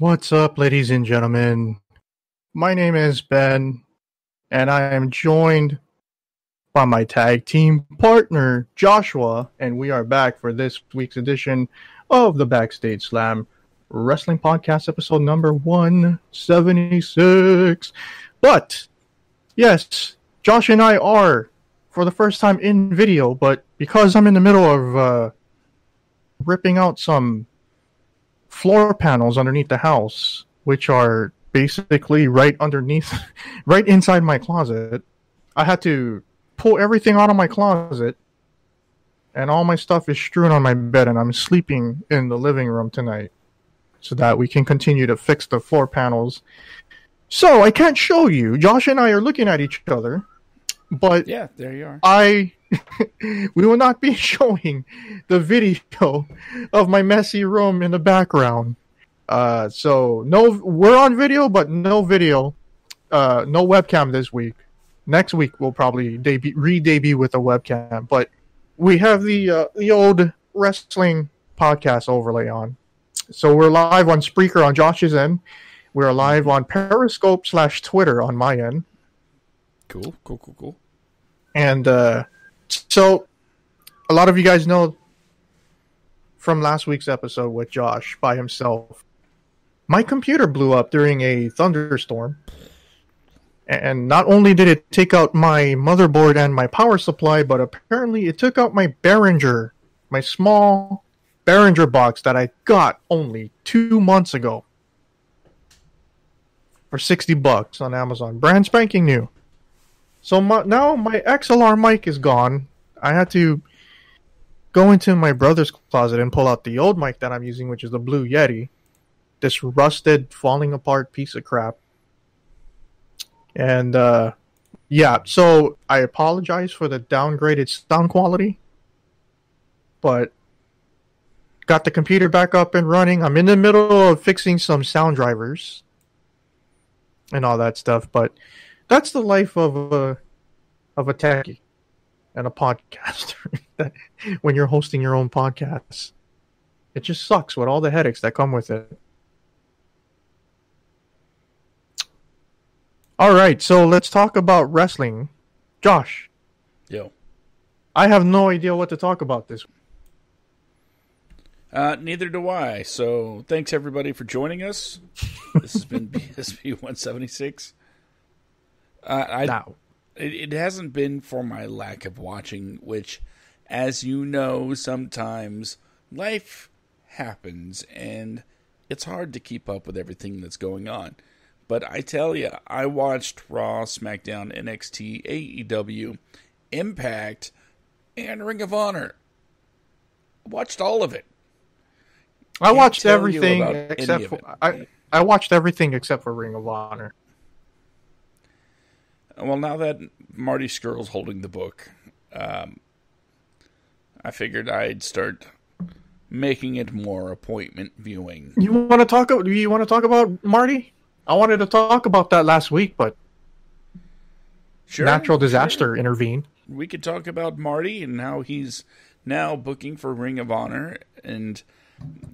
What's up, ladies and gentlemen? My name is Ben, and I am joined by my tag team partner, Joshua, and we are back for this week's edition of the Backstage Slam Wrestling Podcast, episode number 176. But, yes, Josh and I are, for the first time, in video, but because I'm in the middle of uh, ripping out some floor panels underneath the house, which are basically right underneath, right inside my closet. I had to pull everything out of my closet, and all my stuff is strewn on my bed, and I'm sleeping in the living room tonight so that we can continue to fix the floor panels. So I can't show you. Josh and I are looking at each other, but Yeah, there you are. I we will not be showing the video of my messy room in the background. Uh, so no, we're on video, but no video, uh, no webcam this week. Next week we'll probably debut, re-debut with a webcam, but we have the uh, the old wrestling podcast overlay on. So we're live on Spreaker on Josh's end. We're live on Periscope slash Twitter on my end. Cool, cool, cool, cool. And uh, so, a lot of you guys know from last week's episode with Josh by himself, my computer blew up during a thunderstorm. And not only did it take out my motherboard and my power supply, but apparently it took out my Behringer, my small Behringer box that I got only two months ago for 60 bucks on Amazon. Brand spanking new. So my, now my XLR mic is gone. I had to go into my brother's closet and pull out the old mic that I'm using, which is the Blue Yeti. This rusted, falling apart piece of crap. And uh, yeah, so I apologize for the downgraded sound quality, but got the computer back up and running. I'm in the middle of fixing some sound drivers and all that stuff, but that's the life of a of a techie and a podcaster. when you're hosting your own podcasts, it just sucks with all the headaches that come with it. All right, so let's talk about wrestling. Josh, Yo. I have no idea what to talk about this. Uh, neither do I. So thanks everybody for joining us. This has been BSP 176. Uh, I Now, it, it hasn't been for my lack of watching, which, as you know, sometimes life happens and it's hard to keep up with everything that's going on. But I tell you, I watched Raw, SmackDown, NXT, AEW, Impact, and Ring of Honor. Watched all of it. I Can't watched everything except of for it. I I watched everything except for Ring of Honor. Well, now that Marty Scurll's holding the book, um, I figured I'd start making it more appointment viewing. You want to talk? Do you want to talk about Marty? I wanted to talk about that last week, but Sure, natural sure. disaster intervened. We could talk about Marty and how he's now booking for Ring of Honor, and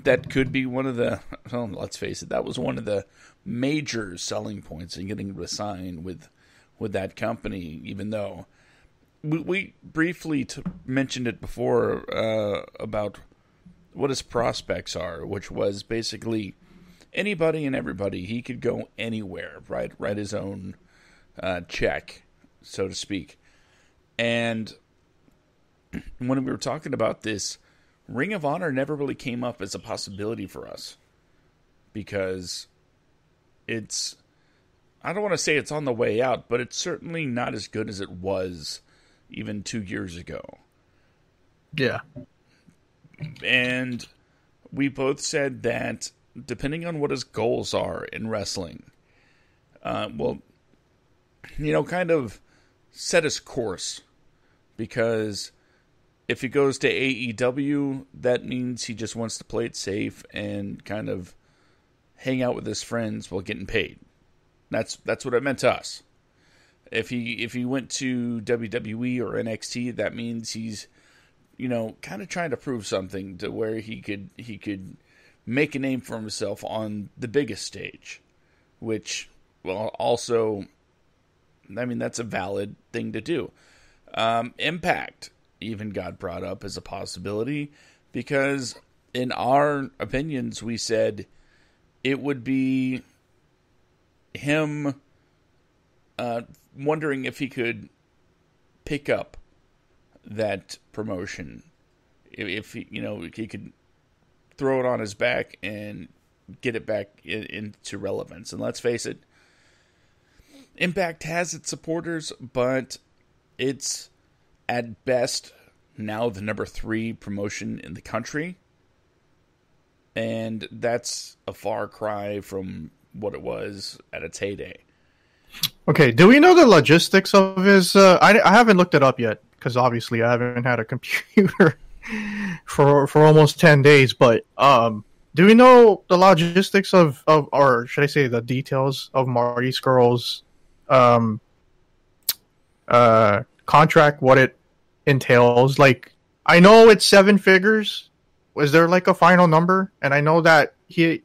that could be one of the. Well, let's face it, that was one of the major selling points in getting to sign with with that company. Even though we, we briefly t- mentioned it before uh, about what his prospects are, which was basically anybody and everybody. He could go anywhere, right? Write his own uh, check, so to speak. And when we were talking about this, Ring of Honor never really came up as a possibility for us because it's I don't want to say it's on the way out, but it's certainly not as good as it was even 2 years ago. Yeah. And we both said that depending on what his goals are in wrestling, uh, well, you know, kind of set his course. Because if he goes to AEW, that means he just wants to play it safe and kind of hang out with his friends while getting paid. That's that's what it meant to us. If he if he went to WWE or NXT, that means he's you know kind of trying to prove something to where he could he could make a name for himself on the biggest stage, which, well, also, I mean, that's a valid thing to do. Um, Impact even got brought up as a possibility because, in our opinions, we said it would be him uh, wondering if he could pick up that promotion if he, you know he could throw it on his back and get it back in, into relevance. And let's face it, Impact has its supporters, but it's at best now the number three promotion in the country. And that's a far cry from what it was at its heyday. Okay, do we know the logistics of his? Uh, I, I haven't looked it up yet because obviously I haven't had a computer for for almost ten days. But um, do we know the logistics of of, or should I say the details of Marty Scurll's um uh contract? What it entails? Like, I know it's seven figures. Was there like a final number? And I know that he,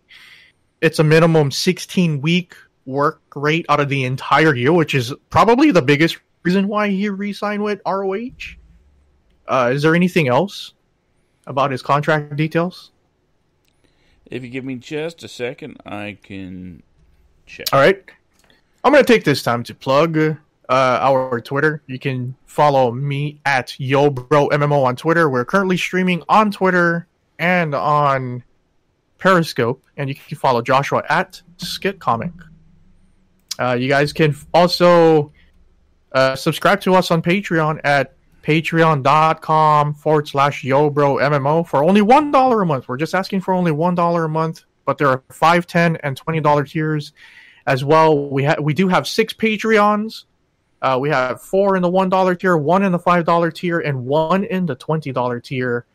it's a minimum sixteen week work rate out of the entire year, which is probably the biggest reason why he re-signed with ROH. Uh, is there anything else about his contract details? If you give me just a second, I can check. All right. I'm going to take this time to plug uh, our Twitter. You can follow me at YoBroMMO on Twitter. We're currently streaming on Twitter and on Periscope, and you can follow Joshua at Skit Comic. Uh, you guys can also uh, subscribe to us on Patreon at patreon.com forward slash YoBroMMO for only $1 a month. We're just asking for only $1 a month, but there are 5 10 and $20 tiers as well. We, ha- we do have six Patreons. Uh, we have four in the $1 tier, one in the $5 tier, and one in the $20 tier.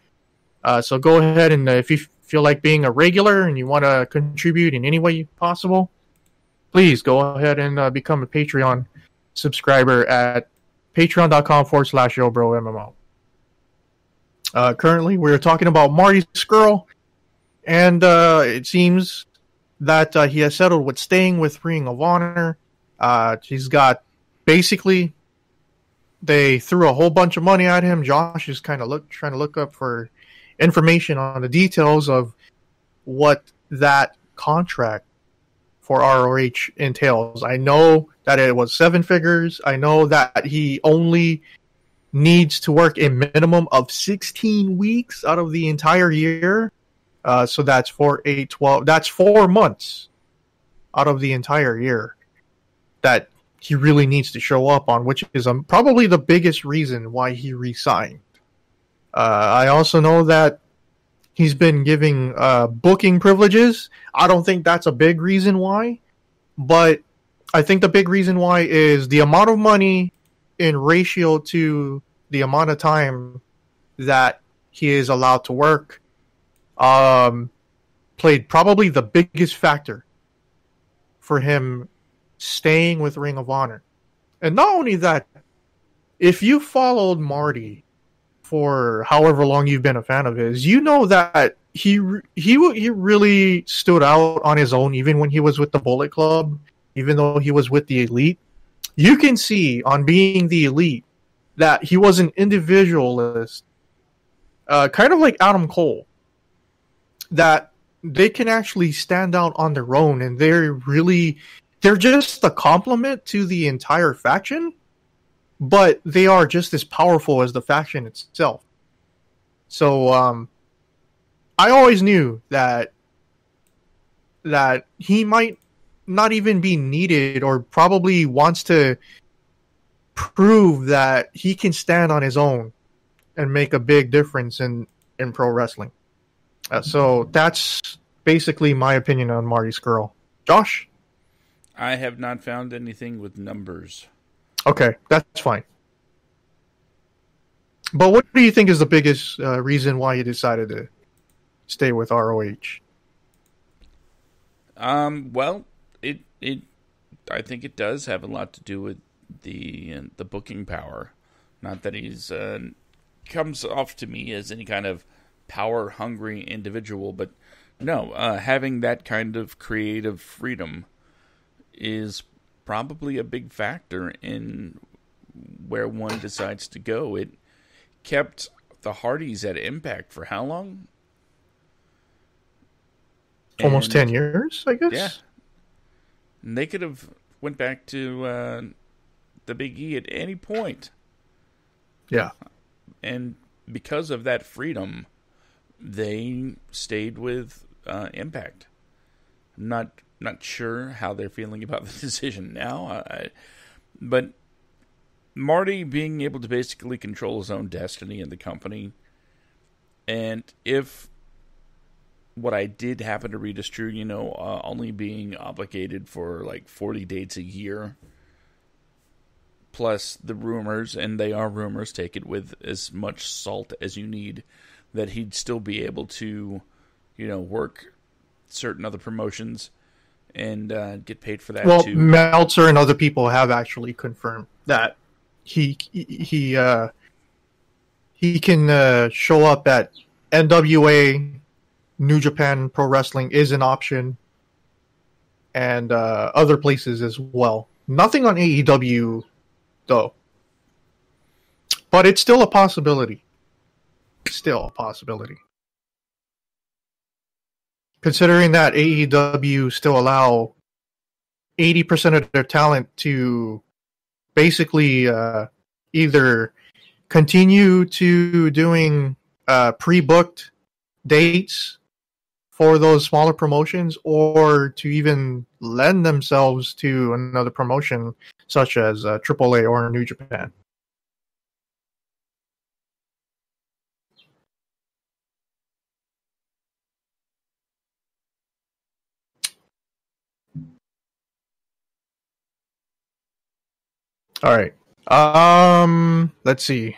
Uh, so go ahead and uh, if you feel like being a regular and you want to contribute in any way possible, please go ahead and uh, become a Patreon subscriber at patreon.com forward slash MMO. Uh, currently, we're talking about Marty Scurll, and uh, it seems that uh, he has settled with staying with Ring of Honor. Uh, he's got basically they threw a whole bunch of money at him. Josh is kind of look trying to look up for information on the details of what that contract for ROH entails. I know that it was seven figures. I know that he only needs to work a minimum of 16 weeks out of the entire year. Uh, so that's four, eight, 12. That's four months out of the entire year that he really needs to show up on, which is um, probably the biggest reason why he resigned. Uh, I also know that He's been giving uh, booking privileges. I don't think that's a big reason why, but I think the big reason why is the amount of money in ratio to the amount of time that he is allowed to work um, played probably the biggest factor for him staying with Ring of Honor. And not only that, if you followed Marty for however long you've been a fan of his, you know that he he he really stood out on his own, even when he was with the Bullet Club, even though he was with the Elite. You can see on being the Elite that he was an individualist, uh, kind of like Adam Cole. That they can actually stand out on their own, and they're really they're just a compliment to the entire faction but they are just as powerful as the faction itself. So um, I always knew that that he might not even be needed or probably wants to prove that he can stand on his own and make a big difference in in pro wrestling. Uh, so that's basically my opinion on Marty Scurll. Josh, I have not found anything with numbers. Okay, that's fine. But what do you think is the biggest uh, reason why you decided to stay with ROH? Um, well, it it I think it does have a lot to do with the uh, the booking power. Not that he's uh, comes off to me as any kind of power hungry individual, but no, uh, having that kind of creative freedom is probably a big factor in where one decides to go. It kept the Hardys at Impact for how long? Almost And- 10 years, I guess. Yeah. And they could have went back to uh, the Big E at any point. Yeah. and because of that freedom, they stayed with uh, Impact. Not not sure how they're feeling about the decision now, I, but Marty being able to basically control his own destiny in the company, and if what I did happen to read is true, you know, uh, only being obligated for like forty dates a year plus the rumors, and they are rumors, take it with as much salt as you need, that he'd still be able to, you know, work certain other promotions and uh, get paid for that Well, too. Meltzer and other people have actually confirmed that he he uh, he can uh, show up at NWA, New Japan Pro Wrestling is an option, and uh, other places as well. Nothing on AEW though, but it's still a possibility. Still a possibility. Considering that AEW still allow 80% of their talent to basically uh, either continue to doing uh, pre-booked dates for those smaller promotions or to even lend themselves to another promotion such as uh, AAA or New Japan. All right. Um, let's see.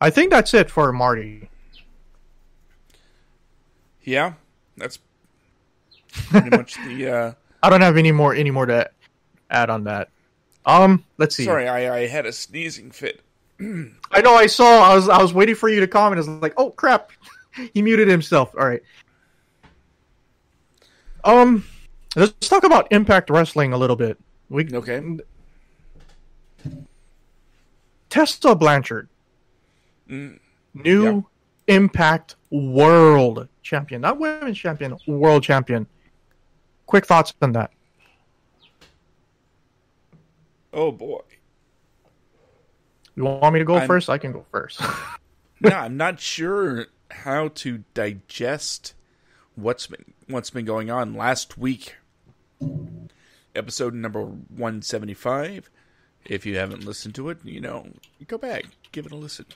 I think that's it for Marty. yeah, that's pretty much the. Uh, I don't have any more any more to add on that. Um, let's see. sorry, I, I had a sneezing fit. I know I saw. I was I was waiting for you to comment. I was like, oh crap, he muted himself. All right. Um, let's talk about Impact Wrestling a little bit. We Okay. Tessa Blanchard, Mm, new Yeah. Impact World Champion, not Women's Champion, World Champion. Quick thoughts on that. oh boy. You want me to go I'm- first? I can go first. no, I'm not sure how to digest what's been what's been going on last week. Episode number 175. If you haven't listened to it, you know, go back, give it a listen.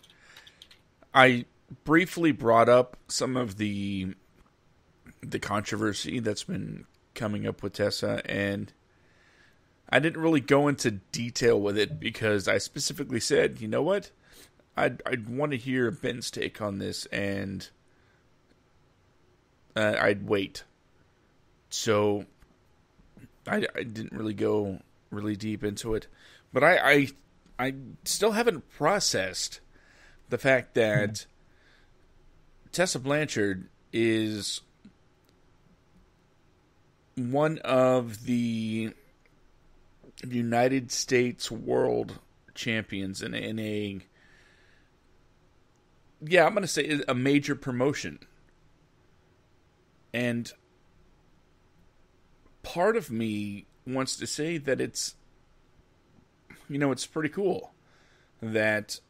I briefly brought up some of the the controversy that's been coming up with Tessa and I didn't really go into detail with it because I specifically said, you know what? I'd I'd want to hear Ben's take on this, and uh, I'd wait. So I I didn't really go really deep into it, but I I I still haven't processed the fact that Tessa Blanchard is one of the United States World Champions in, in a yeah, I'm gonna say a major promotion, and part of me wants to say that it's you know it's pretty cool that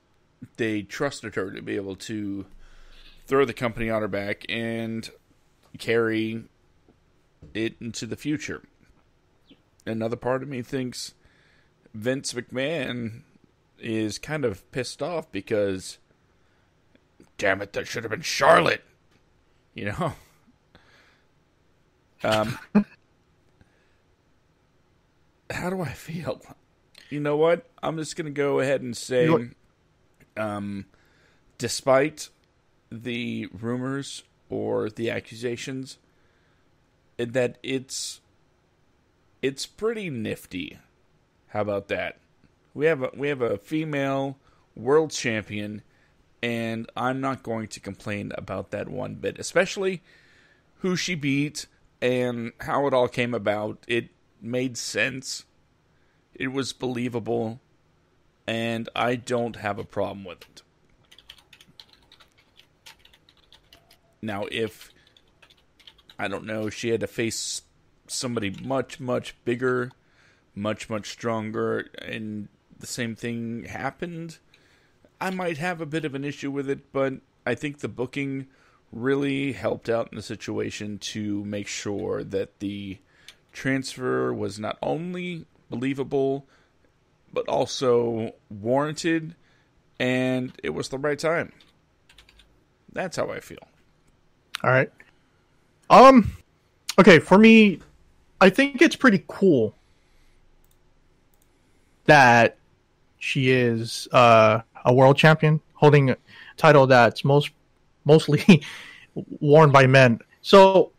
they trusted her to be able to throw the company on her back and carry it into the future. Another part of me thinks Vince McMahon is kind of pissed off because damn it, that should have been Charlotte. You know? Um How do I feel? You know what? I'm just gonna go ahead and say You- um despite the rumors or the accusations that it's it's pretty nifty. How about that? We have a we have a female world champion and I'm not going to complain about that one bit, especially who she beat and how it all came about. It made sense. It was believable, and I don't have a problem with it. Now, if I don't know, she had to face somebody much, much bigger, much, much stronger, and the same thing happened, I might have a bit of an issue with it, but I think the booking really helped out in the situation to make sure that the transfer was not only believable, but also warranted, and it was the right time. That's how I feel. All right. Um. Okay, for me, I think it's pretty cool that she is uh, a world champion, holding a title that's most mostly worn by men. So,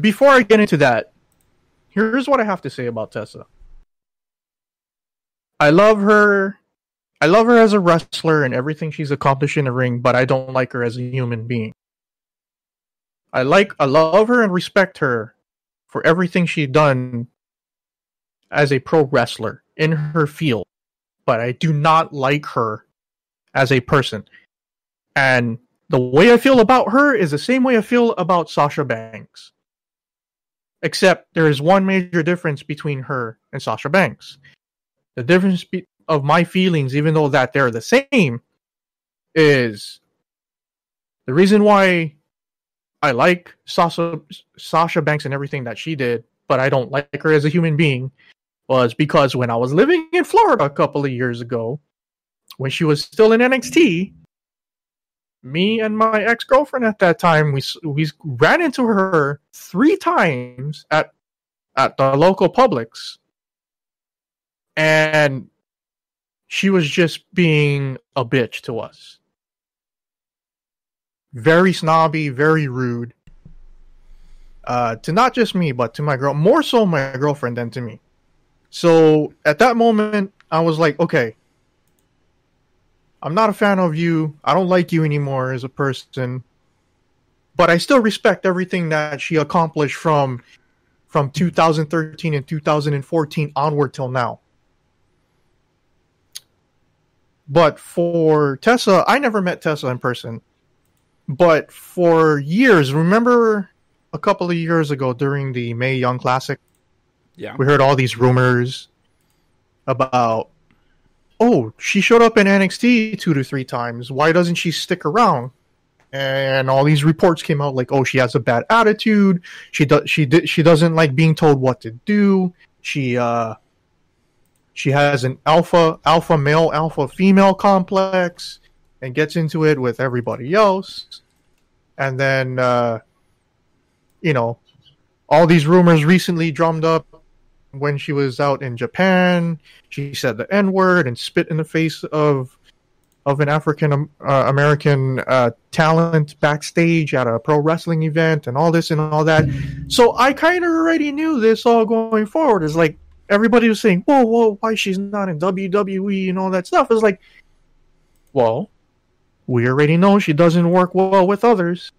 before I get into that, here's what I have to say about Tessa. I love her. I love her as a wrestler and everything she's accomplished in the ring, but I don't like her as a human being. I like I love her and respect her for everything she's done as a pro wrestler in her field, but I do not like her as a person. And the way I feel about her is the same way I feel about Sasha Banks. Except there is one major difference between her and Sasha Banks. The difference be- of my feelings, even though that they're the same, is the reason why I like Sasha Sasha Banks and everything that she did, but I don't like her as a human being was because when I was living in Florida a couple of years ago, when she was still in NXT, me and my ex girlfriend at that time we we ran into her three times at at the local Publix, and she was just being a bitch to us. Very snobby, very rude. Uh, to not just me, but to my girl, more so my girlfriend than to me. So at that moment, I was like, okay, I'm not a fan of you. I don't like you anymore as a person. But I still respect everything that she accomplished from from 2013 and 2014 onward till now. But for Tessa, I never met Tessa in person. But for years, remember a couple of years ago during the Mae Young Classic, Yeah. we heard all these rumors about oh she showed up in nxt two to three times. Why doesn't she stick around? And all these reports came out like oh she has a bad attitude. She does she did she doesn't like being told what to do. She uh she has an alpha alpha male alpha female complex and gets into it with everybody else. And then uh you know all these rumors recently drummed up when she was out in Japan. She said the N word and spit in the face of of an African um, uh, American uh, talent backstage at a pro wrestling event and all this and all that. So I kind of already knew this all going forward. Is like everybody was saying, "Whoa, whoa, why she's not in WWE and all that stuff?" It's like, well, we already know she doesn't work well with others.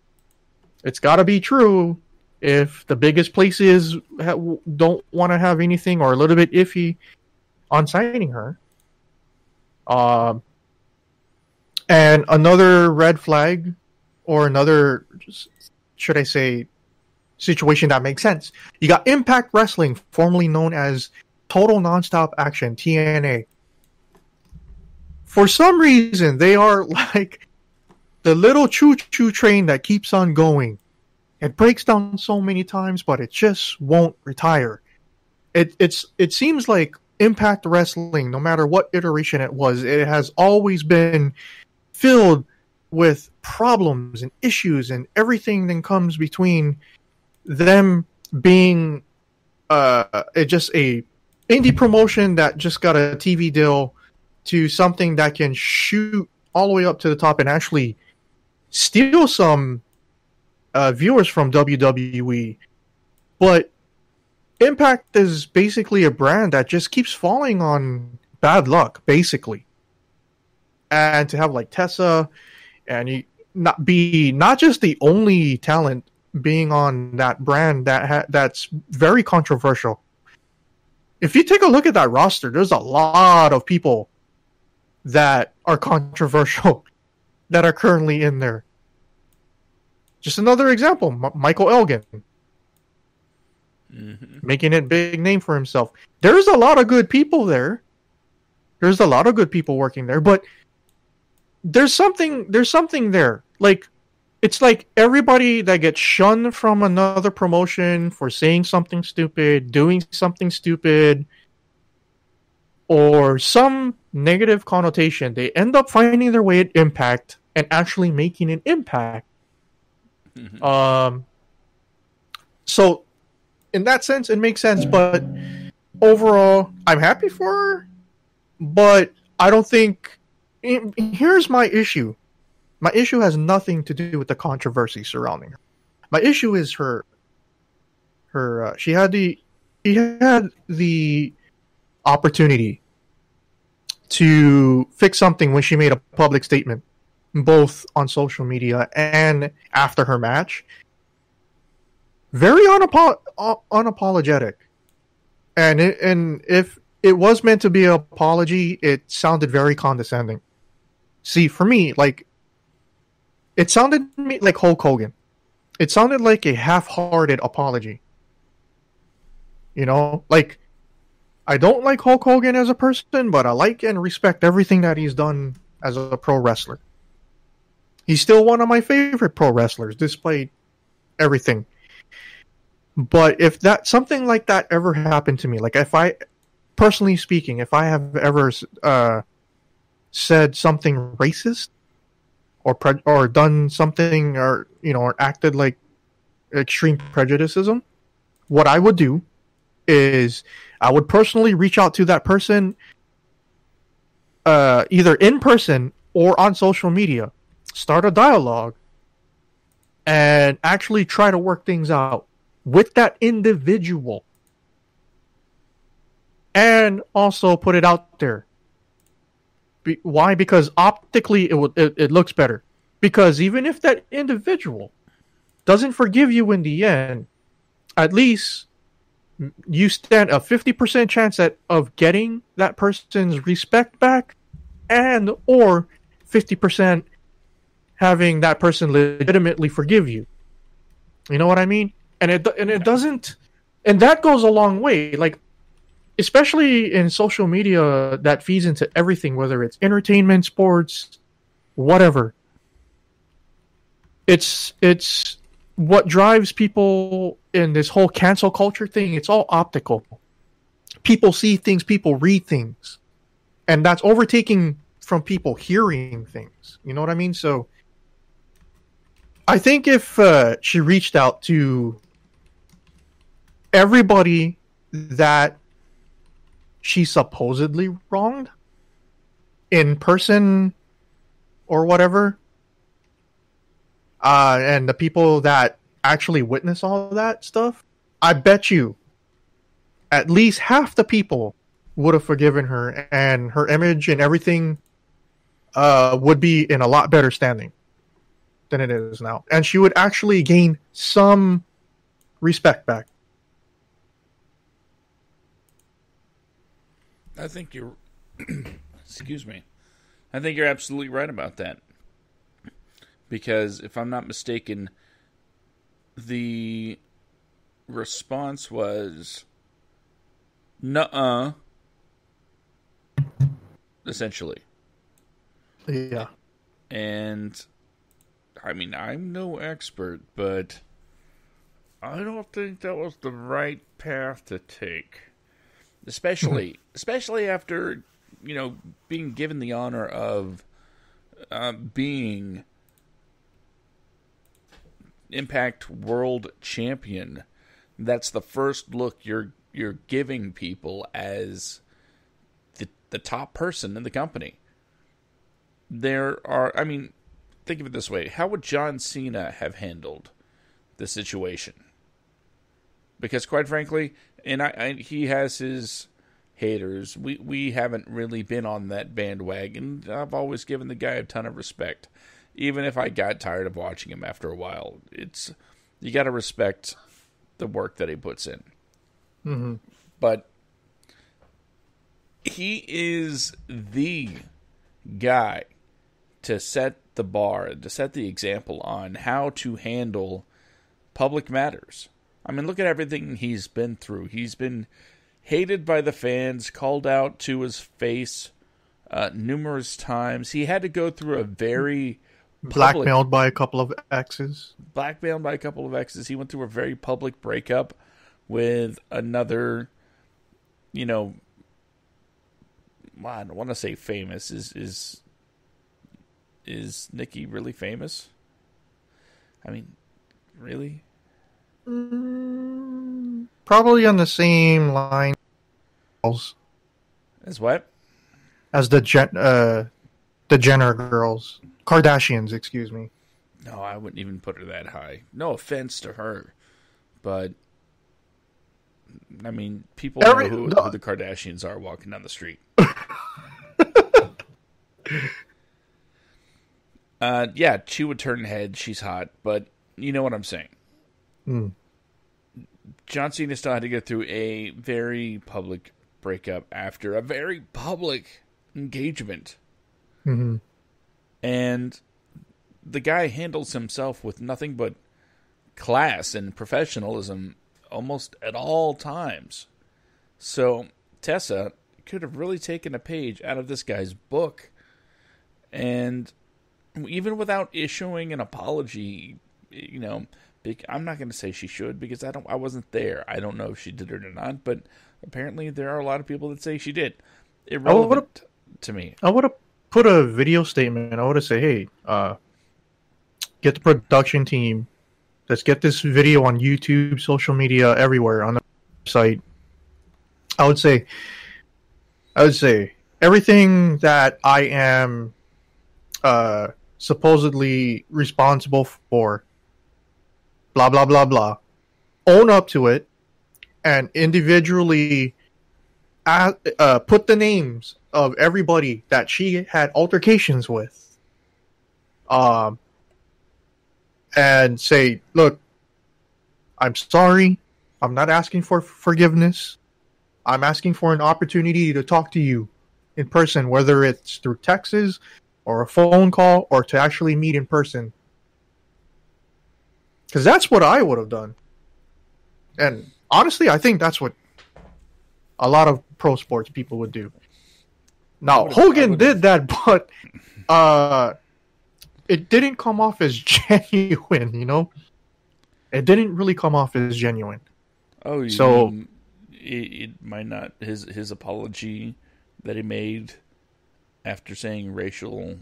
It's got to be true if the biggest places ha- don't want to have anything or a little bit iffy on signing her. Um, and another red flag, or another, should I say, situation that makes sense. You got Impact Wrestling, formerly known as Total Nonstop Action (TNA). For some reason, they are like the little choo-choo train that keeps on going it breaks down so many times, but it just won't retire. It it's it seems like Impact Wrestling, no matter what iteration it was, it has always been filled with problems and issues and everything that comes between them being uh just a indie promotion that just got a TV deal to something that can shoot all the way up to the top and actually steal some uh, viewers from WWE, but Impact is basically a brand that just keeps falling on bad luck, basically. And to have like Tessa and you not be not just the only talent being on that brand that ha- that's very controversial. If you take a look at that roster, there's a lot of people that are controversial that are currently in there. Just another example, M- Michael Elgin, hmm making it big name for himself. There's a lot of good people there. There's a lot of good people working there, but there's something there's something there. Like it's like everybody that gets shunned from another promotion for saying something stupid, doing something stupid, or some negative connotation, they end up finding their way at Impact and actually making an impact. Mhm. Um, so, in that sense, it makes sense. But overall, I'm happy for her. But I don't think. Here's my issue. My issue has nothing to do with the controversy surrounding her. My issue is her. Her. Uh, she had the. She had the opportunity to fix something when she made a public statement, both on social media and after her match. Very unapo- uh, unapologetic, and it, and if it was meant to be an apology, it sounded very condescending. See, for me, like it sounded me like Hulk Hogan. It sounded like a half-hearted apology. You know, like I don't like Hulk Hogan as a person, but I like and respect everything that he's done as a pro wrestler. He's still one of my favorite pro wrestlers, despite everything. But if that something like that ever happened to me, like if I, personally speaking, if I have ever uh, said something racist, or pre- or done something, or you know, or acted like extreme prejudicism, what I would do is I would personally reach out to that person, uh, either in person or on social media, start a dialogue, and actually try to work things out with that individual, and also put it out there. Be- why? Because optically, it would it, it looks better. Because even if that individual doesn't forgive you in the end, at least you stand a 50% chance at, of getting that person's respect back and or 50% having that person legitimately forgive you. You know what i mean? And it and it doesn't and that goes a long way. Like especially in social media that feeds into everything whether it's entertainment sports whatever. It's it's what drives people in this whole cancel culture thing. It's all optical. People see things people read things. And that's overtaking from people hearing things. You know what i mean? So i think if uh, she reached out to everybody that she supposedly wronged in person or whatever uh, and the people that actually witness all that stuff, I bet you at least half the people would have forgiven her and her image and everything uh, would be in a lot better standing than it is now. And she would actually gain some respect back. I think you're. excuse me. I think you're absolutely right about that. Because if I'm not mistaken, the response was, "Nuh-uh." Essentially, Yeah. and I mean, I'm no expert, but I don't think that was the right path to take. Especially, especially after you know being given the honor of uh, being Impact World Champion. That's the first look you're you're giving people as the the top person in the company. There are, I mean, think of it this way: How would John Cena have handled the situation? Because, quite frankly, and I, I he has his haters. We we haven't really been on that bandwagon. I've always given the guy a ton of respect. even if I got tired of watching him after a while, it's you got to respect the work that he puts in. Mm-hmm. But he is the guy to set the bar, to set the example on how to handle public matters. I mean, look at everything he's been through. He's been hated by the fans, called out to his face uh, numerous times. He had to go through a very blackmailed by a couple of exes. Blackmailed by a couple of exes. He went through a very public breakup with another, you know, well, I don't want to say famous. Is is is Nikki really famous? I mean, really? Mm, probably on the same line as what? As the Jen, uh, the Jenner girls, Kardashians, excuse me. No, I wouldn't even put her that high. No offense to her, but I mean, people Every, know who, who the Kardashians are walking down the street. uh, yeah, she would turn head. She's hot, but you know what I'm saying. Mm. John Cena still had to go through a very public breakup after a very public engagement. Mm-hmm. And the guy handles himself with nothing but class and professionalism almost at all times. So Tessa could have really taken a page out of this guy's book and even without issuing an apology, you know, I'm not going to say she should because I don't I wasn't there. I don't know if she did it or not, but apparently there are a lot of people that say she did. Irrelevant to me. I would have put a video statement. I would have said, "Hey, uh, get the production team. Let's get this video on YouTube, social media, everywhere on the site." I would say, I would say everything that I am uh, supposedly responsible for. Blah blah blah blah. Own up to it, and individually uh, uh, put the names of everybody that she had altercations with, um, and say, "Look, I'm sorry. I'm not asking for forgiveness. I'm asking for an opportunity to talk to you in person, whether it's through texts or a phone call or to actually meet in person." Because that's what I would have done. And honestly, I think that's what a lot of pro sports people would do. Now Hogan did that, but uh, it didn't come off as genuine. You know, it didn't really come off as genuine. Oh, so it, it, might not his his apology that he made after saying racial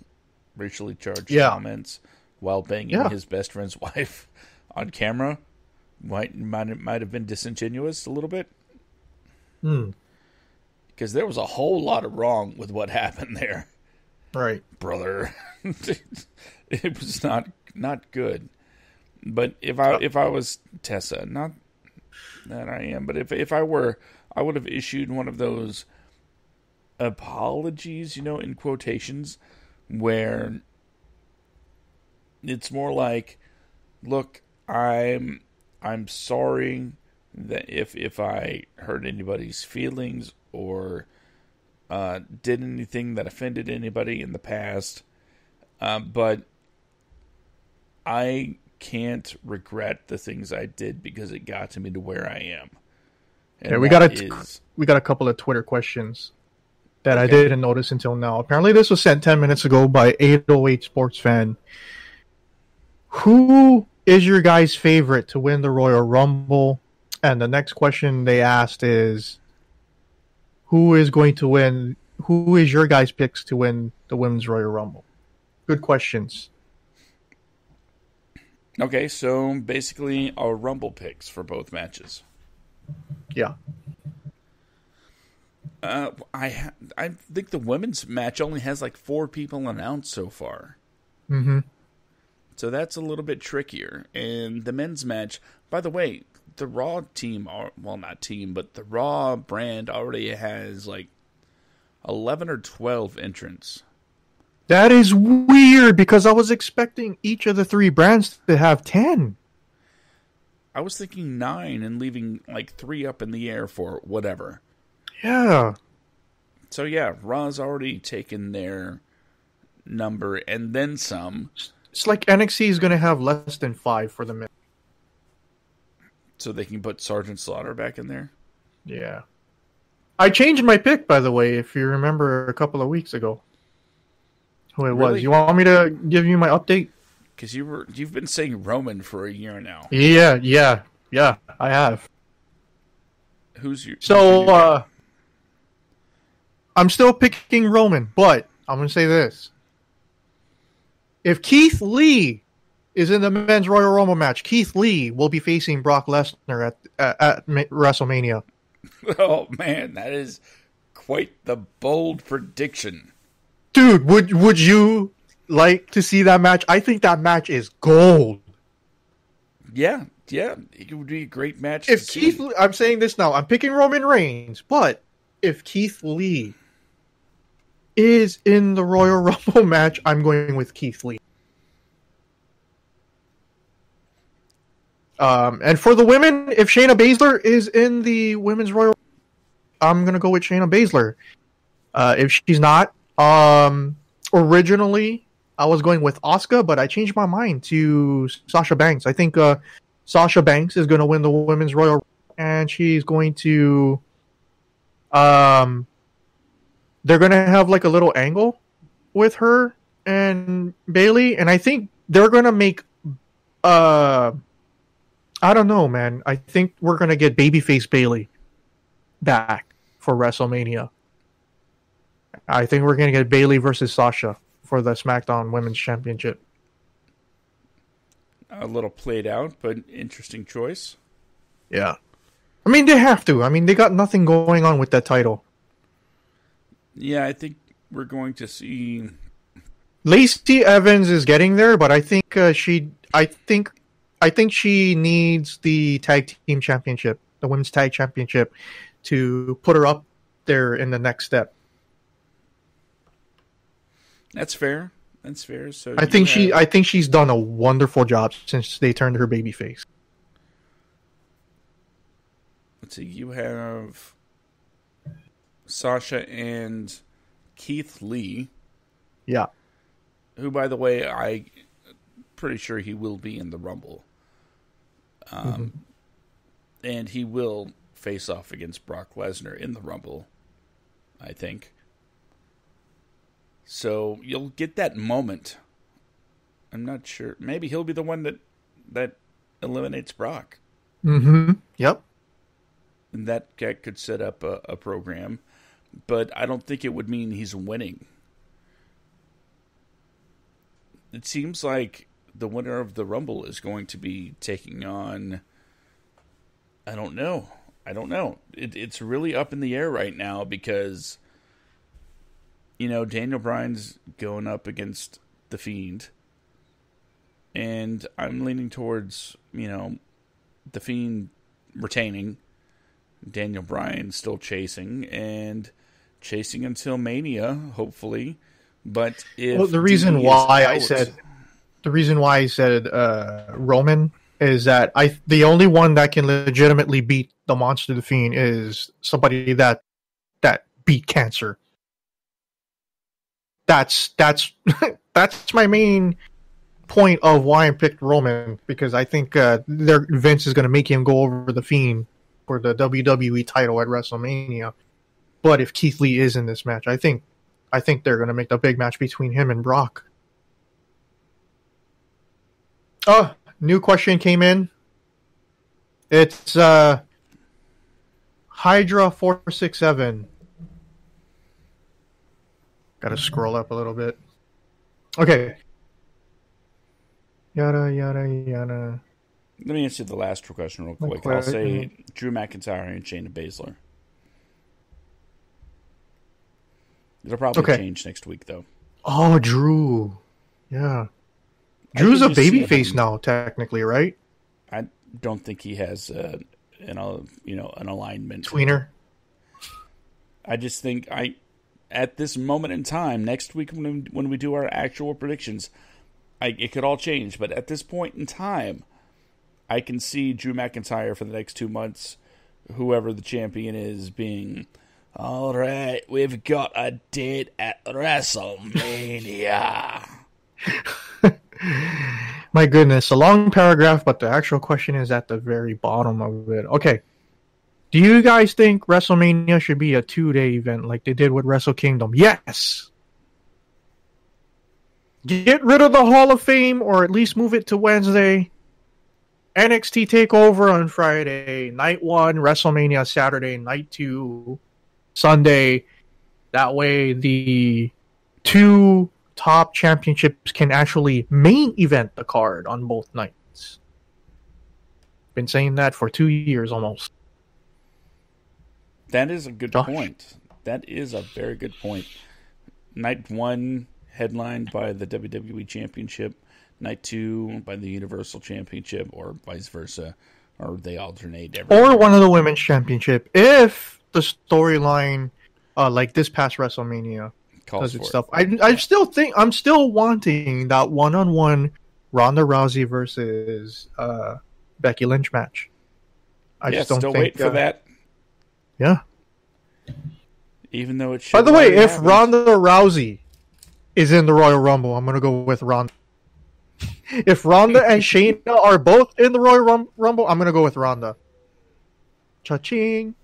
racially charged yeah. comments while banging yeah. his best friend's wife on camera might might might have been disingenuous a little bit. Hmm because there was a whole lot of wrong with what happened there. Right, brother. it was not not good. But if I if I was Tessa, not that I am, but if if I were, I would have issued one of those apologies, you know, in quotations, where it's more like, look, I'm I'm sorry that if if I hurt anybody's feelings or uh, did anything that offended anybody in the past. Uh, but I can't regret the things I did because it got to me to where I am. And yeah, we got a is... we got a couple of Twitter questions that okay. I didn't notice until now. Apparently, this was sent ten minutes ago by 808 Sports Fan. Who is your guy's favorite to win the Royal Rumble? And the next question they asked is who is going to win? Who is your guys' picks to win the Women's Royal Rumble? Good questions. Okay, so basically our Rumble picks for both matches. Yeah. Uh, I I think the women's match only has like four people announced so far. Mm-hmm. So that's a little bit trickier. And the men's match, by the way, the Raw team, are well, not team, but the Raw brand already has like eleven or twelve entrants. That is weird because I was expecting each of the three brands to have 10. I was thinking nine and leaving like three up in the air for whatever. Yeah. So yeah, Raw's already taken their number and then some. It's like NXT is going to have less than five for the men. So they can put Sergeant Slaughter back in there? Yeah. I changed my pick, by the way, if you remember a couple of weeks ago. Who it Really? was. You want me to give you my update? Because you were you've been saying Roman for a year now. Yeah, yeah, yeah, I have. Who's your who's your So, uh, I'm still picking Roman, but I'm going to say this. If Keith Lee is in the men's Royal Rumble match, Keith Lee will be facing Brock Lesnar at, at, at WrestleMania. Oh man, that is quite the bold prediction. Dude, would would you like to see that match? I think that match is gold. Yeah, yeah, it would be a great match. If to see. Keith, I'm saying this now, I'm picking Roman Reigns, but if Keith Lee is in the Royal Rumble match, I'm going with Keith Lee. Um, and for the women, if Shayna Baszler is in the women's Royal, I'm gonna go with Shayna Baszler. Uh, if she's not, um, originally I was going with Asuka, but I changed my mind to Sasha Banks. I think uh, Sasha Banks is going to win the women's Royal, and she's going to, um, they're going to have like a little angle with her and Bayley, and I think they're going to make, uh, I don't know, man. I think we're going to get babyface Bayley back for WrestleMania. I think we're going to get Bayley versus Sasha for the SmackDown Women's Championship. a little played out, but interesting choice. Yeah. I mean, they have to. I mean, they got nothing going on with that title. Yeah, I think we're going to see. Lacey Evans is getting there, but I think uh, she, I think, I think she needs the tag team championship, the women's tag championship, to put her up there in the next step. That's fair. That's fair. So I think she, I think she's done a wonderful job since they turned her baby face. let's see. You have Sasha and Keith Lee, Yeah. who, by the way, I pretty sure he will be in the Rumble. Um, and he will face off against Brock Lesnar in the Rumble. I think. So you'll get that moment. I'm not sure. Maybe he'll be the one that that eliminates Brock. Mm-hmm. Yep. and that that could set up a, a program, but I don't think it would mean he's winning. It seems like the winner of the Rumble is going to be taking on. I don't know. I don't know. It, it's really up in the air right now because, you know, Daniel Bryan's going up against the Fiend, and I'm leaning towards you know, the Fiend retaining. Daniel Bryan still chasing and chasing until Mania, hopefully. But if Well, the reason why I said the reason why I said uh, Roman is that I the only one that can legitimately beat the monster the fiend is somebody that that beat cancer. That's that's that's my main point of why I picked Roman because I think uh, their Vince is going to make him go over the fiend for the WWE title at WrestleMania. But if Keith Lee is in this match, I think I think they're going to make the big match between him and Brock. Oh, new question came in. It's uh Hydra four six seven. Got to scroll up a little bit. Okay. Yada yada yada. Let me answer the last question real quick. I'll say Drew McIntyre and Shayna Baszler. It'll probably Okay. change next week, though. Oh, Drew. Yeah. I Drew's a could just see babyface him- now, technically, right? I don't think he has uh, an uh, you know an alignment. Tweener. I just think I at this moment in time, next week when when we do our actual predictions, I, it could all change. But at this point in time, I can see Drew McIntyre for the next two months, whoever the champion is, being. All right, we've got a date at WrestleMania. My goodness, a long paragraph, but the actual question is at the very bottom of it. Okay. Do you guys think WrestleMania should be a two day event like they did with Wrestle Kingdom? Yes. Get rid of the Hall of Fame or at least move it to Wednesday. NXT TakeOver on Friday. Night one, WrestleMania Saturday. Night two, Sunday. That way, the two top championships can actually main event the card on both nights. Been saying that for two years almost. That is a good point. That is a very good point. Night one headlined by the WWE Championship, night two by the Universal Championship, or vice versa, or they alternate every. Or one of the women's championship if the storyline, uh, like this past WrestleMania, does its it. stuff. I I still think I'm still wanting that one on one Ronda Rousey versus uh, Becky Lynch match. I yeah, just don't still think wait for uh, that. Yeah. Even though it should. By the way, if. Ronda Rousey is in the Royal Rumble, I'm gonna go with Ronda. if Ronda and Shayna are both in the Royal Rumble, I'm gonna go with Ronda. Cha-ching.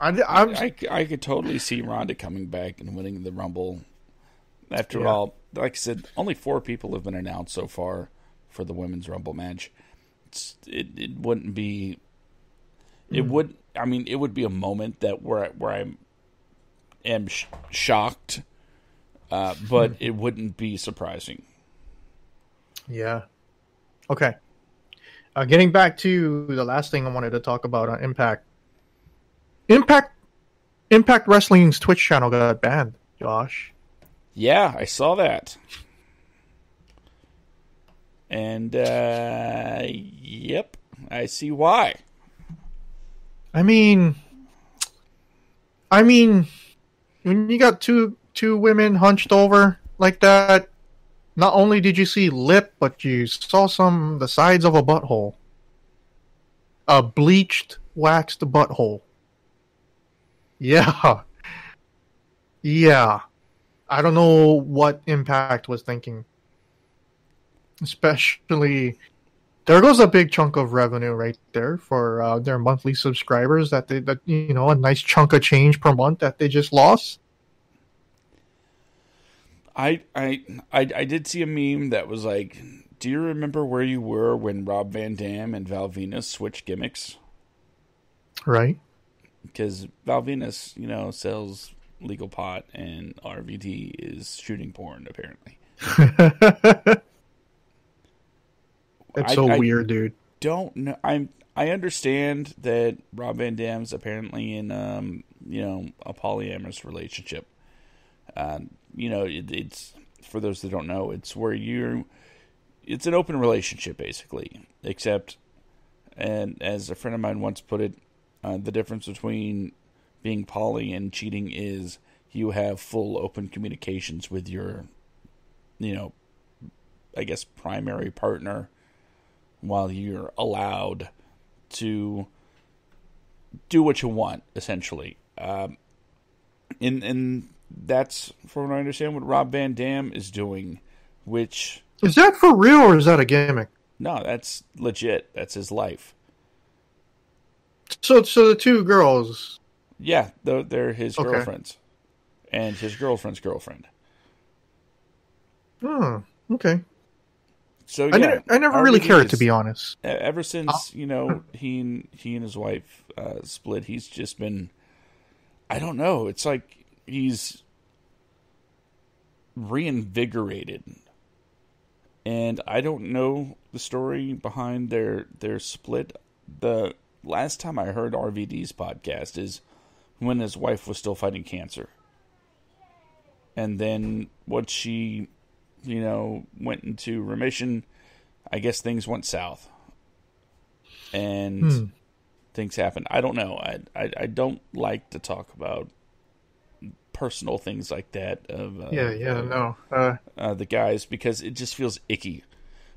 I, I, I could totally see Ronda coming back and winning the Rumble. After Yeah. all, like I said, only four people have been announced so far for the women's Rumble match. It's, it it wouldn't be. It Hmm. would. I mean, it would be a moment that where I, where I am sh- shocked, uh, but Hmm. it wouldn't be surprising. Yeah. Okay. Uh, getting back to the last thing I wanted to talk about on Impact. Impact Impact Wrestling's Twitch channel got banned, Josh. Yeah, I saw that. And uh yep, I see why. I mean I mean when you got two two women hunched over like that, not only did you see lip, but you saw some the sides of a butthole. A bleached, waxed butthole. Yeah. Yeah. I don't know what Impact was thinking. Especially there goes a big chunk of revenue right there for uh, their monthly subscribers that they that you know a nice chunk of change per month that they just lost. I, I I I did see a meme that was like, "Do you remember where you were when Rob Van Dam and Val Venis switched gimmicks?" Right? Because Val Venis, you know, sells legal pot, and RVD is shooting porn. Apparently, That's I- so I- weird, dude. don't know. I'm I understand that Rob Van Dam's apparently in um you know a polyamorous relationship. Um, you know, it, it's for those that don't know, it's where you're. It's an open relationship basically, except, and as a friend of mine once put it, uh, the difference between being poly and cheating is you have full open communications with your, you know, I guess primary partner while you're allowed to do what you want, essentially. Um, and and that's, from what I understand, what Rob Van Dam is doing. Which Is that for real or is that a gimmick? no, that's legit. That's his life. So, so the two girls. Yeah, they're, they're his Okay. girlfriends, and his girlfriend's girlfriend. Hmm. Okay. So yeah, I, never, I never really cared to be honest. Ever since you know he and he and his wife uh, split, he's just been. I don't know. It's like he's reinvigorated, and I don't know the story behind their their split. The last time I heard RVD's podcast is when his wife was still fighting cancer, and then once she, you know, went into remission. I guess things went south, and Hmm. things happened. I don't know. I, I I don't like to talk about personal things like that of uh, Yeah, yeah, no. Uh, uh, the guys because it just feels icky.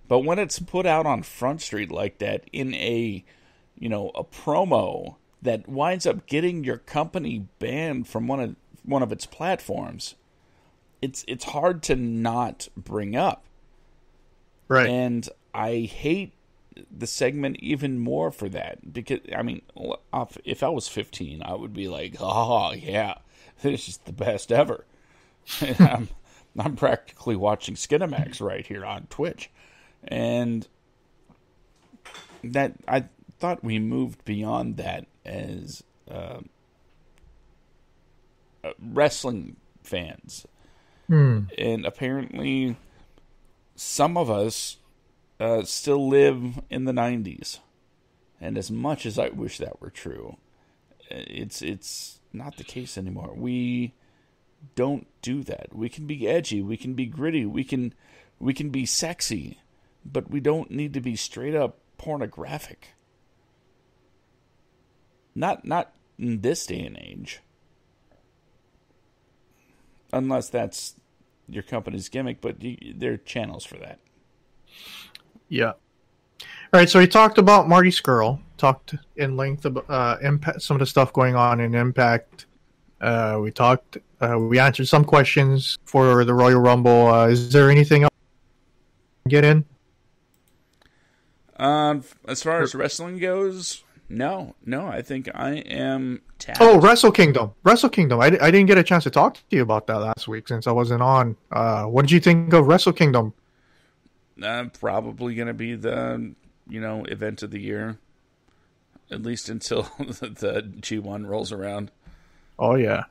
But when it's put out on Front Street like that in a, you know, a promo that winds up getting your company banned from one of one of its platforms, it's it's hard to not bring up. right. And I hate the segment even more for that because I mean, if I was 15, I would be like, "Oh yeah, this is the best ever." I'm, I'm practically watching Skinamax right here on Twitch, and that I thought we moved beyond that as uh, uh, wrestling fans, Hmm. and apparently, some of us uh, still live in the '90s. And as much as I wish that were true, it's it's not the case anymore. We don't do that. We can be edgy, we can be gritty, we can we can be sexy, but we don't need to be straight up pornographic. Not not in this day and age. Unless that's your company's gimmick, but you, there are channels for that. Yeah. All right, so he talked about Marty Scurll, talked in length about uh, impact, some of the stuff going on in Impact. Uh, we talked, uh, we answered some questions for the Royal Rumble. Uh, is there anything else get in? Um, as far as wrestling goes, no, no. I think I am tapped. Oh, Wrestle Kingdom. Wrestle Kingdom. I, I didn't get a chance to talk to you about that last week since I wasn't on. Uh, what did you think of Wrestle Kingdom? uh, probably going to be the you know event of the year, at least until the G one rolls around. Oh, yeah.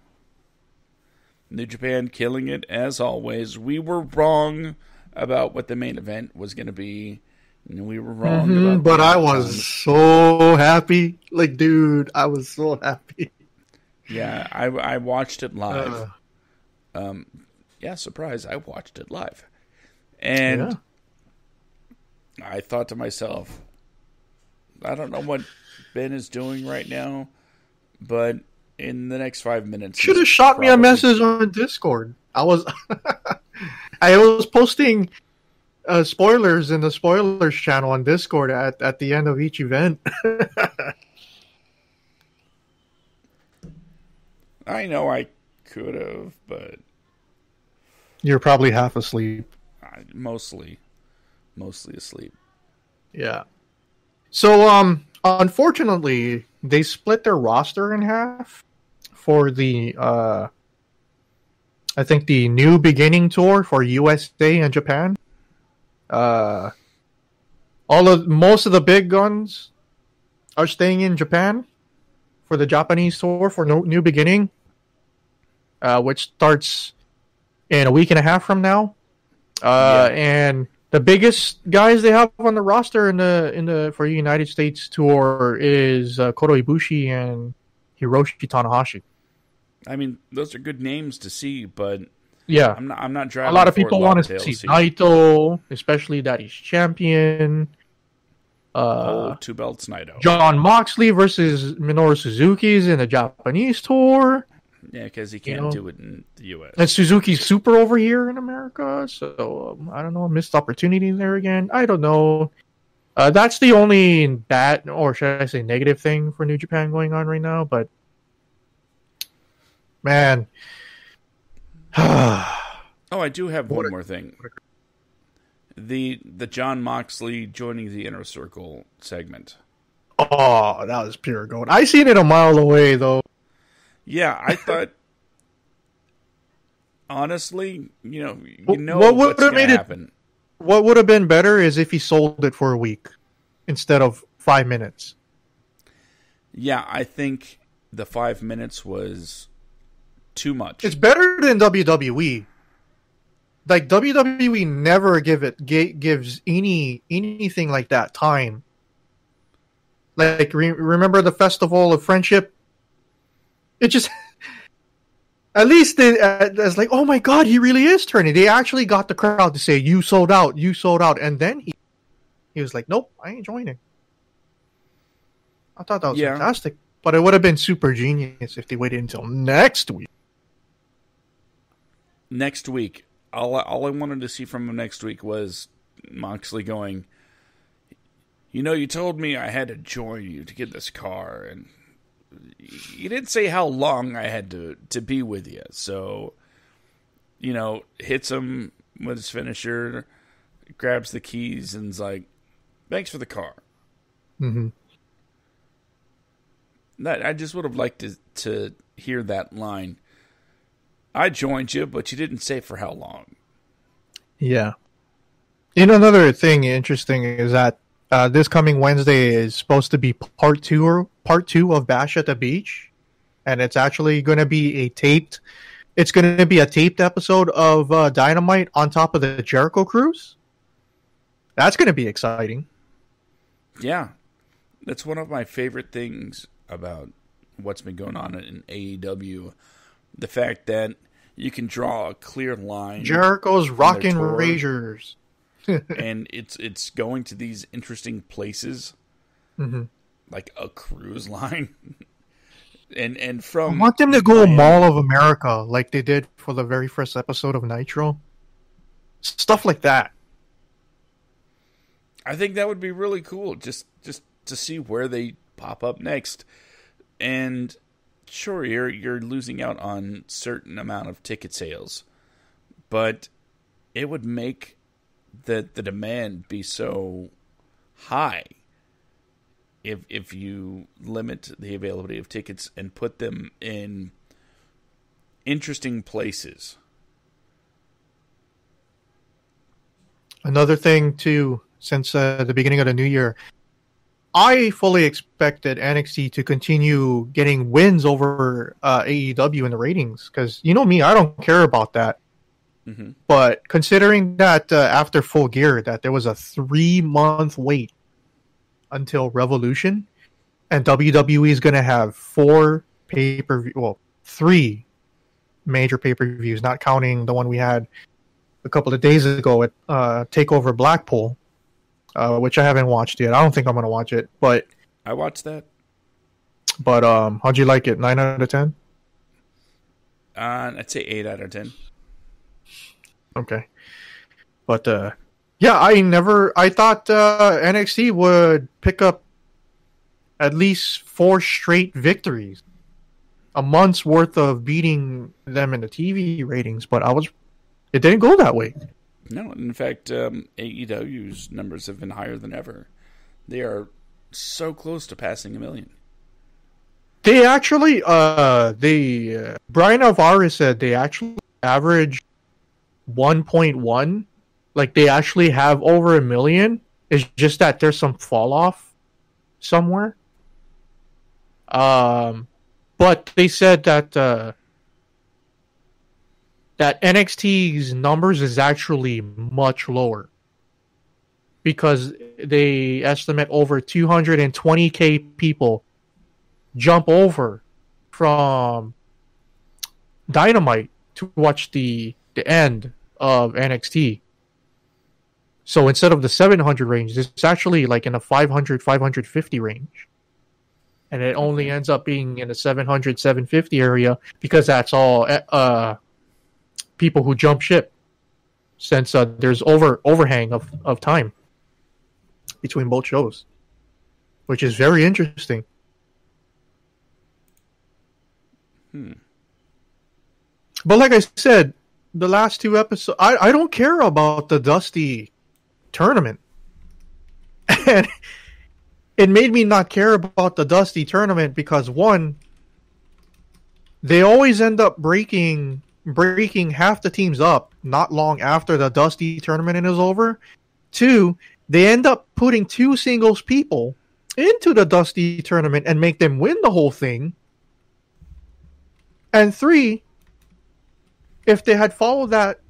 New Japan killing it as always. We were wrong about what the main event was going to be. And we were wrong, Mhm, about but I was so happy. Like, dude, I was so happy. Yeah, I I watched it live. Uh, um, yeah, surprise! I watched it live, and yeah. I thought to myself, I don't know what Ben is doing right now, but in the next five minutes, Should have shot me a message on Discord. I was, I was posting uh, spoilers in the spoilers channel on Discord at, at the end of each event. I know I could have, but You're probably half asleep. Mostly, mostly asleep. Yeah. So, um, unfortunately, they split their roster in half for the, uh, I think the new beginning tour for USA and Japan. Uh, all of most of the big guns are staying in Japan for the Japanese tour for no, new beginning, uh, which starts in a week and a half from now. Uh, and the biggest guys they have on the roster in the in the for the United States tour is uh, Kota Ibushi and Hiroshi Tanahashi. I mean, those are good names to see, but Yeah, I'm not. I'm not a lot of people want to see Naito, especially that he's champion. Uh, Oh, two belts, Naito. Jon Moxley versus Minoru Suzuki's in the Japanese tour, Yeah, because he can't know. do it in the U.S. and Suzuki's super over here in America. So um, I don't know, missed opportunity there again. I don't know. Uh, that's the only bad, or should I say, negative thing for New Japan going on right now. But man, Oh, I do have one a- more thing. The the Jon Moxley joining the inner circle segment. oh, that was pure gold. I seen it a mile away though. Yeah, I thought. honestly, you know, you What- know what would have made it- happen. What would have been better is if he sold it for a week instead of five minutes. Yeah, I think the five minutes was too much. It's better than WWE. Like WWE never give it gi- gives any anything like that time. Like re- remember the festival of friendship? It just at least they, uh, it's like oh my god he really is turning. They actually got the crowd to say you sold out, you sold out, and then he he was like nope I ain't joining. I thought that was Yeah. fantastic, but it would have been super genius if they waited until next week. Next week, all all I wanted to see from him next week was Moxley going. You know, you told me I had to join you to get this car, and you didn't say how long I had to to be with you. So, you know, hits him with his finisher, grabs the keys, and's like, "Thanks for the car." Mm-hmm. That I just would have liked to to hear that line. I joined you, but you didn't say for how long. Yeah. You know, another thing interesting is that uh, this coming Wednesday is supposed to be part two or part two of Bash at the Beach, and it's actually going to be a taped. It's going to be a taped episode of uh, Dynamite on top of the Jericho Cruise. That's going to be exciting. Yeah, that's one of my favorite things about what's been going on in AEW. The fact that you can draw a clear line. Jericho's rockin' razors. and it's it's going to these interesting places, mm-hmm. like a cruise line. and and from I want them to go Mall of America like they did for the very first episode of Nitro. Stuff like that. I think that would be really cool. Just just to see where they pop up next. And sure, you're you're losing out on certain amount of ticket sales, but it would make the the demand be so high if if you limit the availability of tickets and put them in interesting places. Another thing too, since uh, the beginning of the new year, I fully expected NXT to continue getting wins over uh, AEW in the ratings because you know me, I don't care about that. Mm-hmm. But considering that uh, after Full Gear, that there was a three month wait until Revolution, and WWE is going to have four pay per view, well, three major pay per views, not counting the one we had a couple of days ago at uh, Takeover Blackpool, uh, which I haven't watched yet. I don't think I'm going to watch it, but I watched that. But um, how'd you like it? Nine out of ten. Uh, I'd say eight out of ten. Okay. But uh yeah, I never I thought uh NXT would pick up at least four straight victories. A month's worth of beating them in the TV ratings, but I was it didn't go that way. No, in fact, um, AEW's numbers have been higher than ever. They are so close to passing a million. They actually, uh, they uh, Bryan Alvarez said they actually average 1.1 like they actually have over a million it's just that there's some fall off somewhere um but they said that uh that NXT's numbers is actually much lower because they estimate over 220k people jump over from Dynamite to watch the the end of NXT. So instead of the 700 range, it's actually like in a 500, 550 range. And it only ends up being in the 700, 750 area because that's all uh, people who jump ship since uh, there's over overhang of, of time between both shows, which is very interesting. Hmm. But like I said, the last two episodes. I, I don't care about the Dusty tournament. And it made me not care about the Dusty tournament because one, they always end up breaking breaking half the teams up not long after the Dusty tournament is over. Two, they end up putting two singles people into the Dusty tournament and make them win the whole thing. And three, if they had followed that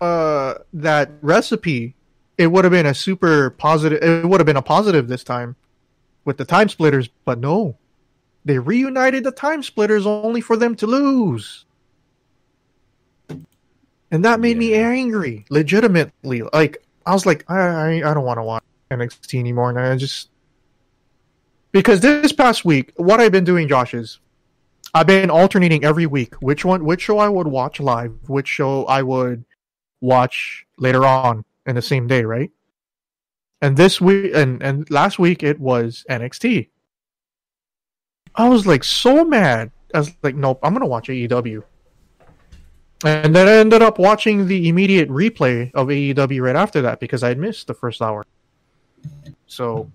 uh that recipe, it would have been a super positive. It would have been a positive this time with the time splitters, but no, they reunited the time splitters only for them to lose, and that made yeah. me angry. Legitimately, like I was like, I I, I don't want to watch NXT anymore, and I just because this past week, what I've been doing, Josh, is I've been alternating every week which one, which show I would watch live, which show I would watch later on in the same day, right? And this week and and last week it was NXT. I was like so mad. I was like, nope, I'm gonna watch AEW. And then I ended up watching the immediate replay of AEW right after that because I'd missed the first hour. So,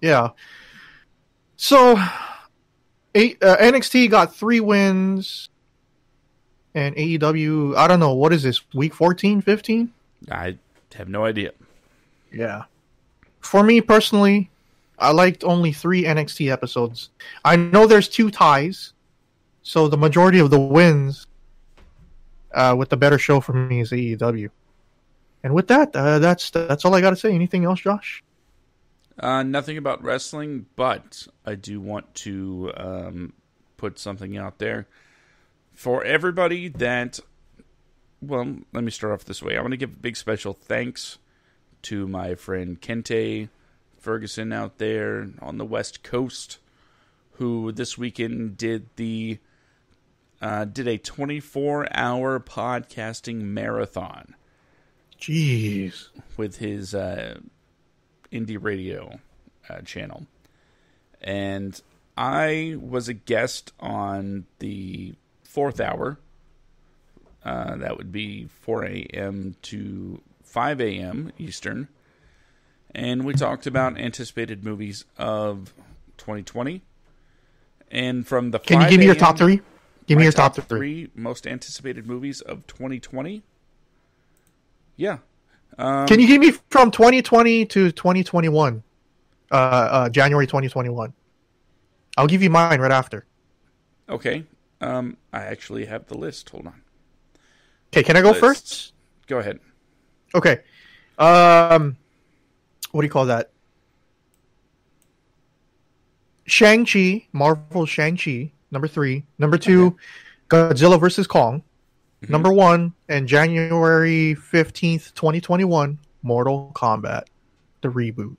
yeah. So, a- uh, NXT got three wins, and AEW, I don't know, what is this, week 14, 15? I have no idea. Yeah. For me personally, I liked only three NXT episodes. I know there's two ties, so the majority of the wins uh, with the better show for me is AEW. And with that, uh, that's that's all I got to say. Anything else, Josh? Uh, nothing about wrestling, but I do want to um, put something out there for everybody that. Well, let me start off this way. I want to give a big special thanks to my friend Kente Ferguson out there on the West Coast, who this weekend did the uh, did a 24 hour podcasting marathon Jeez. with his uh, indie radio uh, channel. And I was a guest on the fourth hour. Uh, that would be 4 a.m. to 5 a.m. Eastern. And we talked about anticipated movies of 2020. And from the Can you give me your top three? Give me your top, three. most anticipated movies of 2020. Yeah. Can you give me from 2020 to 2021? Uh, uh, January 2021. I'll give you mine right after. Okay. Um, I actually have the list. Hold on. Okay, can I go Lists. first? Go ahead. Okay. Um, what do you call that? Shang Chi, Marvel Shang Chi, number three. Number two, Godzilla versus Kong. Mm-hmm. Number one, and January fifteenth, twenty twenty one, Mortal Kombat, the reboot.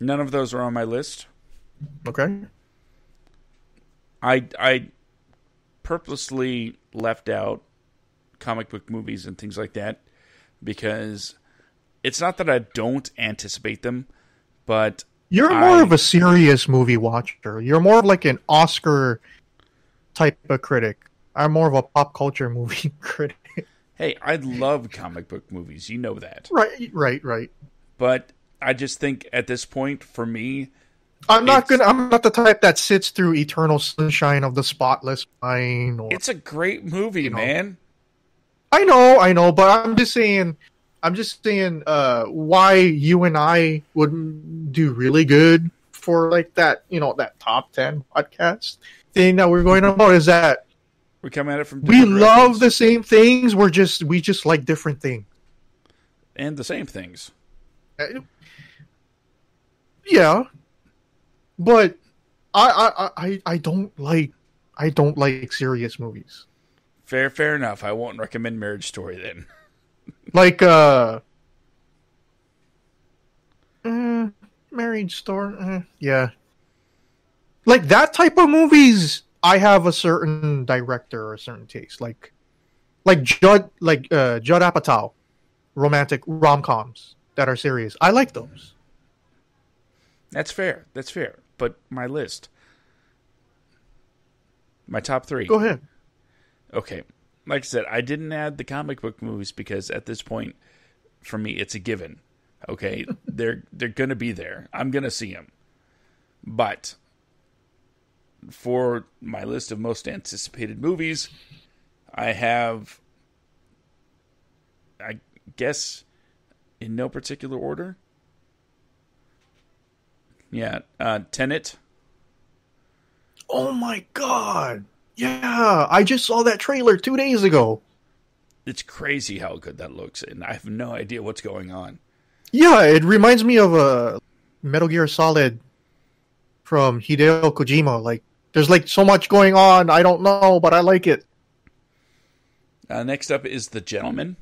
None of those are on my list. Okay. I I purposely left out comic book movies and things like that because it's not that I don't anticipate them, but You're more I- of a serious movie watcher. You're more of like an Oscar type of critic. I'm more of a pop culture movie critic. hey, I love comic book movies. You know that. Right, right, right. But I just think at this point for me, I'm not It's- gonna. I'm not the type that sits through Eternal Sunshine of the Spotless Mind. Or it's a great movie, know. man. I know, I know, but I'm just saying. I'm just saying uh, why you and I wouldn't do really good for like that. You know, that top ten podcast thing that we're going about is that We come at it from we different love the same things. We're just we just like different things. and the same things. Uh, Yeah, but I I I- I I don't like I don't like serious movies. Fair, fair enough. I won't recommend Marriage Story then. like uh, uh marriage store uh, yeah like that type of movies i have a certain director or a certain taste like like judd like uh judd apatow romantic rom-coms that are serious i like those That's fair. That's fair. But my list, my top three. go ahead Okay. Like I said, I didn't add the comic book movies because at this point, for me, it's a given. Okay, they're they're gonna be there. I'm gonna see them. But for my list of most anticipated movies, I have, I guess, in no particular order. Yeah, uh, Tenet. oh my god yeah i just saw that trailer two days ago It's crazy how good that looks, and I have no idea what's going on. Yeah, it reminds me of a Metal Gear Solid from Hideo Kojima. Like, there's like so much going on. I don't know, but I like it. Uh, next up is The Gentlemen.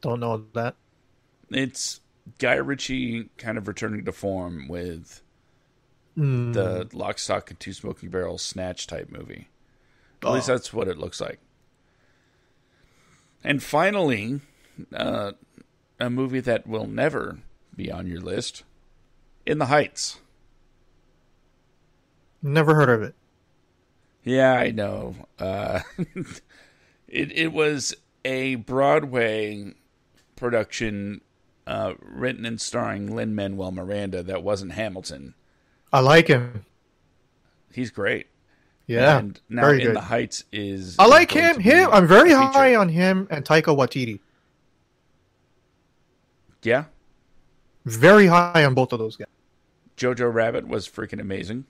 Don't know that. It's Guy Ritchie kind of returning to form with Mm. the Lock, Stock, and Two Smoking Barrels snatch type movie. At Oh. least that's what it looks like. And finally, uh, a movie that will never be on your list In the Heights. Never heard of it. Yeah, I know. Uh, it it was a Broadway production uh, written and starring Lin Manuel Miranda that wasn't Hamilton. I like him. He's great. Yeah, and now very In good. the Heights is. I like him. Him. I'm very high on him and Taika Waititi. Yeah, Very high on both of those guys. Jojo Rabbit was freaking amazing.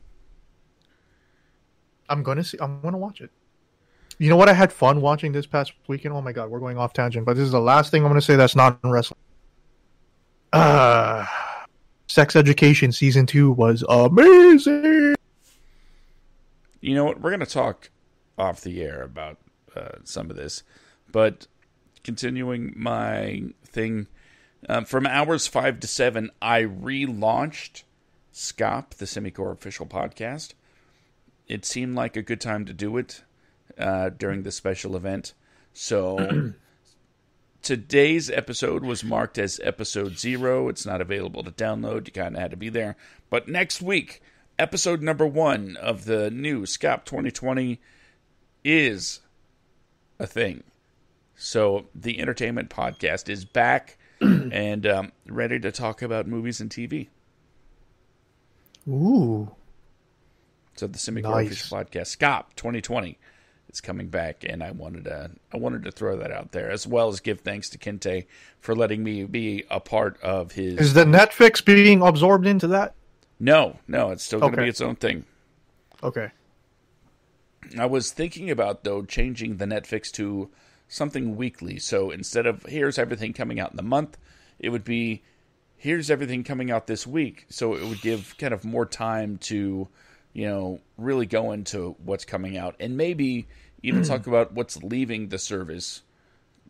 I'm gonna see. I'm gonna watch it. You know what? I had fun watching this past weekend. Oh my god, we're going off tangent, but this is the last thing I'm gonna say that's not in wrestling. Uh, Sex Education season two was amazing. You know what? We're going to talk off the air about uh, some of this, but continuing my thing um, from hours five to seven, I relaunched SCOP, the Semicore official podcast. It seemed like a good time to do it uh, during the special event. So today's episode was marked as episode zero. It's not available to download. You kind of had to be there. But next week, episode number one of the new SCOP 2020 is a thing. So the entertainment podcast is back and um, ready to talk about movies and TV. Ooh, So the Semi nice. podcast, SCOP 2020, is coming back, and I wanted to I wanted to throw that out there as well as give thanks to Kente for letting me be a part of his. is the Netflix being absorbed into that? no, no, it's still going to Okay. be its own thing. Okay. I was thinking about though changing the Netflix to something weekly. So instead of here's everything coming out in the month, it would be here's everything coming out this week. So it would give kind of more time to, you know, really go into what's coming out and maybe even talk about what's leaving the service.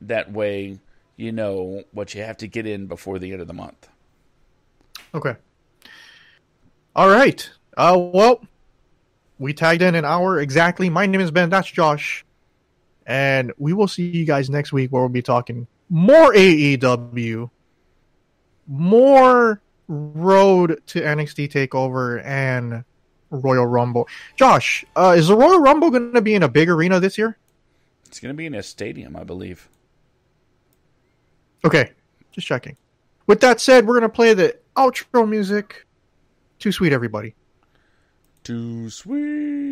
That way, you know what you have to get in before the end of the month. Okay. All right. Uh, well, we tagged in an hour exactly. My name is Ben. That's Josh. And we will see you guys next week where we'll be talking more AEW, more Road to NXT Takeover, and Royal Rumble. Josh, uh, is the Royal Rumble going to be in a big arena this year? It's going to be in a stadium, I believe. Okay, just checking. With that said, we're going to play the outro music. Too sweet, everybody. Too sweet.